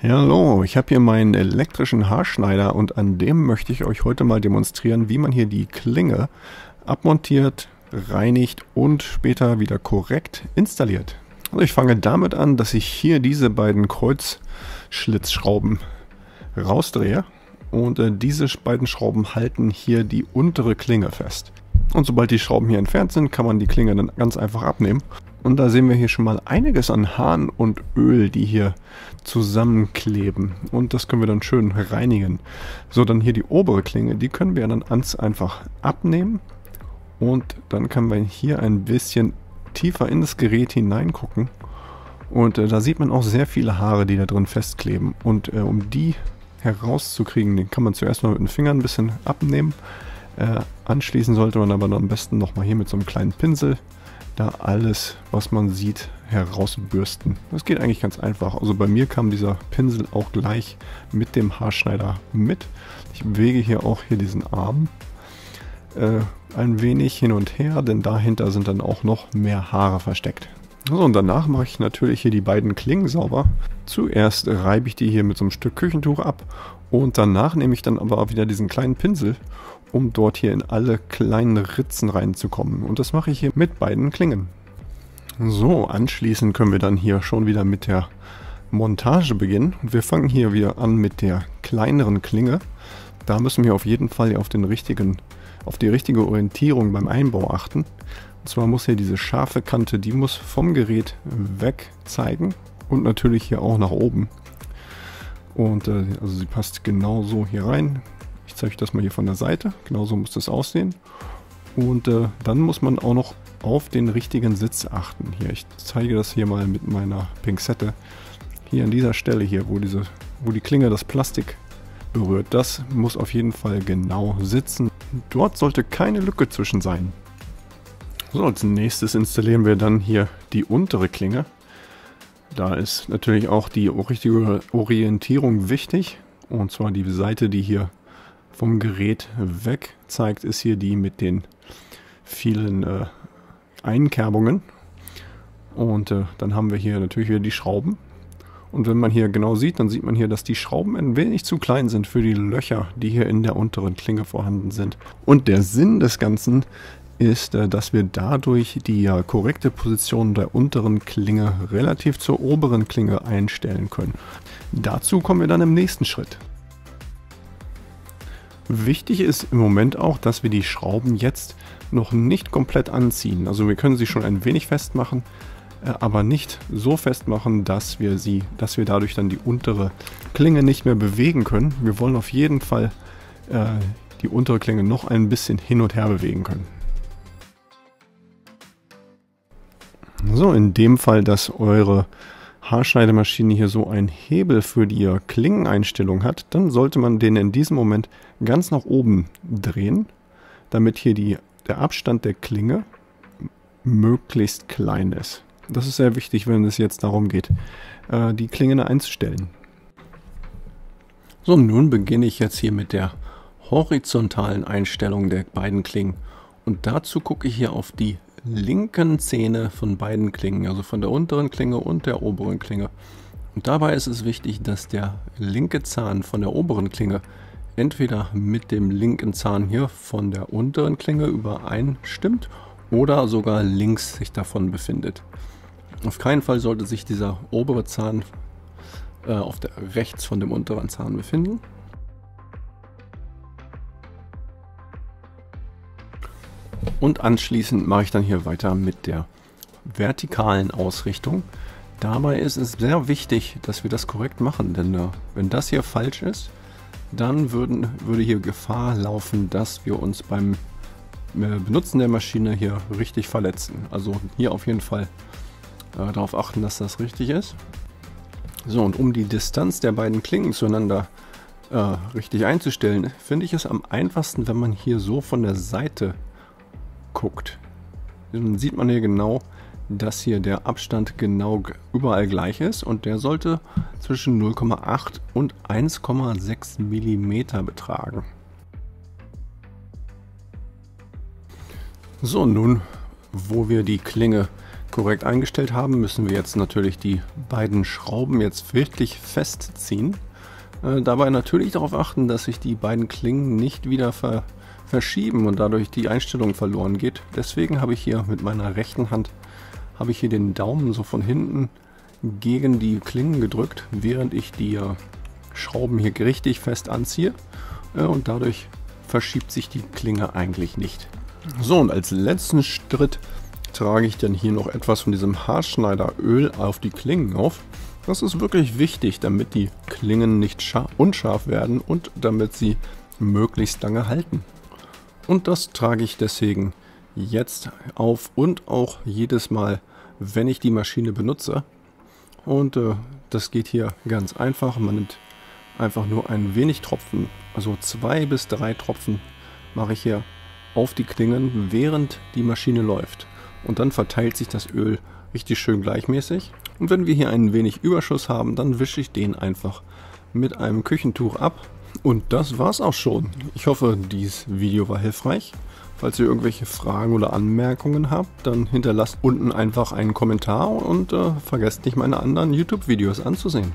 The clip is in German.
Hallo, ich habe hier meinen elektrischen Haarschneider und an dem möchte ich euch heute mal demonstrieren, wie man hier die Klinge abmontiert, reinigt und später wieder korrekt installiert. Also ich fange damit an, dass ich hier diese beiden Kreuzschlitzschrauben rausdrehe und äh, diese beiden Schrauben halten hier die untere Klinge fest. Und sobald die Schrauben hier entfernt sind, kann man die Klinge dann ganz einfach abnehmen und da sehen wir hier schon mal einiges an Hahn und Öl, die hier zusammenkleben. Und das können wir dann schön reinigen. So, dann hier die obere Klinge, die können wir dann ganz einfach abnehmen. Und dann können wir hier ein bisschen tiefer in das Gerät hineingucken. Und äh, da sieht man auch sehr viele Haare, die da drin festkleben. Und äh, um die herauszukriegen, den kann man zuerst mal mit den Fingern ein bisschen abnehmen. Äh, anschließend sollte man aber am besten nochmal hier mit so einem kleinen Pinsel da alles, was man sieht, herausbürsten. Das geht eigentlich ganz einfach. Also bei mir kam dieser Pinsel auch gleich mit dem Haarschneider mit. Ich bewege hier auch hier diesen Arm äh, ein wenig hin und her, denn dahinter sind dann auch noch mehr Haare versteckt. So, und danach mache ich natürlich hier die beiden Klingen sauber. Zuerst reibe ich die hier mit so einem Stück Küchentuch ab und danach nehme ich dann aber auch wieder diesen kleinen Pinsel um dort hier in alle kleinen Ritzen reinzukommen. Und das mache ich hier mit beiden Klingen. So, anschließend können wir dann hier schon wieder mit der Montage beginnen. Und wir fangen hier wieder an mit der kleineren Klinge. Da müssen wir auf jeden Fall auf, den richtigen, auf die richtige Orientierung beim Einbau achten. Und zwar muss hier diese scharfe Kante, die muss vom Gerät weg zeigen und natürlich hier auch nach oben. Und äh, also sie passt genau so hier rein zeige ich das mal hier von der Seite. Genauso muss das aussehen. Und äh, dann muss man auch noch auf den richtigen Sitz achten. Hier, ich zeige das hier mal mit meiner Pinzette. Hier an dieser Stelle hier, wo, diese, wo die Klinge das Plastik berührt. Das muss auf jeden Fall genau sitzen. Dort sollte keine Lücke zwischen sein. So, als nächstes installieren wir dann hier die untere Klinge. Da ist natürlich auch die richtige Orientierung wichtig. Und zwar die Seite, die hier vom Gerät weg zeigt, ist hier die mit den vielen äh, Einkerbungen. Und äh, dann haben wir hier natürlich wieder die Schrauben. Und wenn man hier genau sieht, dann sieht man hier, dass die Schrauben ein wenig zu klein sind für die Löcher, die hier in der unteren Klinge vorhanden sind. Und der Sinn des Ganzen ist, äh, dass wir dadurch die korrekte Position der unteren Klinge relativ zur oberen Klinge einstellen können. Dazu kommen wir dann im nächsten Schritt. Wichtig ist im Moment auch, dass wir die Schrauben jetzt noch nicht komplett anziehen. Also wir können sie schon ein wenig festmachen, äh, aber nicht so festmachen, dass wir sie, dass wir dadurch dann die untere Klinge nicht mehr bewegen können. Wir wollen auf jeden Fall äh, die untere Klinge noch ein bisschen hin und her bewegen können. So, in dem Fall, dass eure Haarschneidemaschine hier so einen Hebel für die Klingeneinstellung hat, dann sollte man den in diesem Moment ganz nach oben drehen, damit hier die, der Abstand der Klinge möglichst klein ist. Das ist sehr wichtig, wenn es jetzt darum geht, äh, die Klingen einzustellen. So, nun beginne ich jetzt hier mit der horizontalen Einstellung der beiden Klingen. Und dazu gucke ich hier auf die linken Zähne von beiden Klingen, also von der unteren Klinge und der oberen Klinge. Und dabei ist es wichtig, dass der linke Zahn von der oberen Klinge entweder mit dem linken Zahn hier von der unteren Klinge übereinstimmt oder sogar links sich davon befindet. Auf keinen Fall sollte sich dieser obere Zahn äh, auf der rechts von dem unteren Zahn befinden. Und anschließend mache ich dann hier weiter mit der vertikalen Ausrichtung. Dabei ist es sehr wichtig, dass wir das korrekt machen, denn äh, wenn das hier falsch ist, dann würden, würde hier Gefahr laufen, dass wir uns beim äh, Benutzen der Maschine hier richtig verletzen. Also hier auf jeden Fall äh, darauf achten, dass das richtig ist. So, und um die Distanz der beiden Klingen zueinander äh, richtig einzustellen, finde ich es am einfachsten, wenn man hier so von der Seite guckt, dann sieht man hier genau, dass hier der Abstand genau überall gleich ist und der sollte zwischen 0,8 und 1,6 mm betragen. So, nun, wo wir die Klinge korrekt eingestellt haben, müssen wir jetzt natürlich die beiden Schrauben jetzt wirklich festziehen. Äh, dabei natürlich darauf achten, dass sich die beiden Klingen nicht wieder ver verschieben und dadurch die Einstellung verloren geht. Deswegen habe ich hier mit meiner rechten Hand habe ich hier den Daumen so von hinten gegen die Klingen gedrückt, während ich die äh, Schrauben hier richtig fest anziehe äh, und dadurch verschiebt sich die Klinge eigentlich nicht. So und als letzten Schritt trage ich dann hier noch etwas von diesem Haarschneideröl auf die Klingen auf. Das ist wirklich wichtig, damit die Klingen nicht unscharf werden und damit sie möglichst lange halten. Und das trage ich deswegen jetzt auf und auch jedes Mal, wenn ich die Maschine benutze. Und äh, das geht hier ganz einfach. Man nimmt einfach nur ein wenig Tropfen, also zwei bis drei Tropfen mache ich hier auf die Klingen, während die Maschine läuft. Und dann verteilt sich das Öl richtig schön gleichmäßig. Und wenn wir hier ein wenig Überschuss haben, dann wische ich den einfach mit einem Küchentuch ab. Und das war's auch schon. Ich hoffe, dieses Video war hilfreich. Falls ihr irgendwelche Fragen oder Anmerkungen habt, dann hinterlasst unten einfach einen Kommentar und äh, vergesst nicht meine anderen YouTube-Videos anzusehen.